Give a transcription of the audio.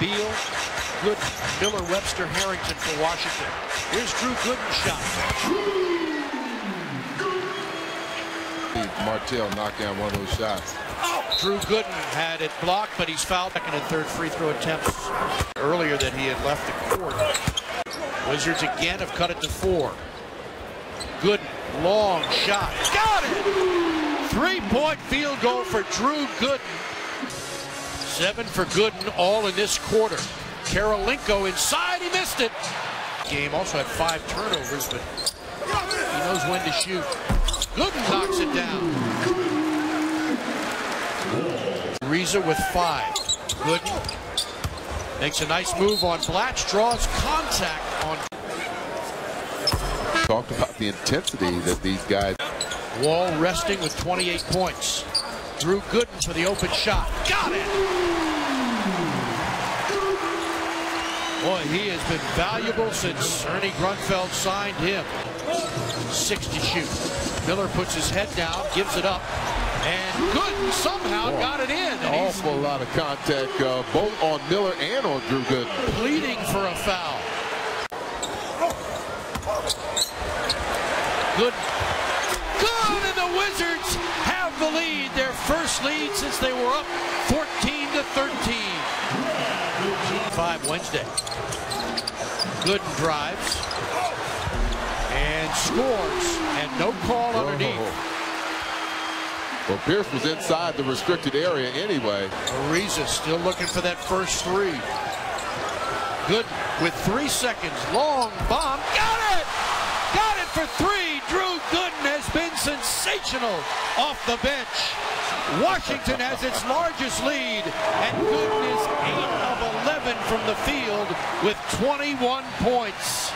Beal, Good, Miller, Webster, Harrington for Washington. Here's Drew Gooden's shot. Martell knocked down one of those shots. Oh, Drew Gooden had it blocked, but he's fouled. Second and third free throw attempts earlier that he had left the court. Wizards again have cut it to four. Gooden, long shot. Got it! Three-point field goal for Drew Gooden. Seven for Gooden, all in this quarter. Kirilenko inside, he missed it. Game also had five turnovers, but he knows when to shoot. Gooden knocks it down. Ariza with five. Gooden makes a nice move on Blatche, draws contact on. Talked about the intensity that these guys. Wall resting with 28 points. Drew Gooden for the open shot. Got it! Boy, he has been valuable since Ernie Grunfeld signed him. Six to shoot. Miller puts his head down, gives it up, and Gooden somehow Boy, got it in. And Awful lot of contact, uh, both on Miller and on Drew Gooden. pleading for a foul. Good. Good, and the Wizards have the lead. Their first lead since they were up 14 to 13. Five Wednesday. Gooden drives and scores, and no call underneath. Oh. Well, Pierce was inside the restricted area anyway. Ariza still looking for that first three. Good with three seconds. Long bomb. Got it! Got it for three. Drew Gooden has been sensational off the bench. Washington has its largest lead, and Gooden is 8 of 11 from the field with 21 points.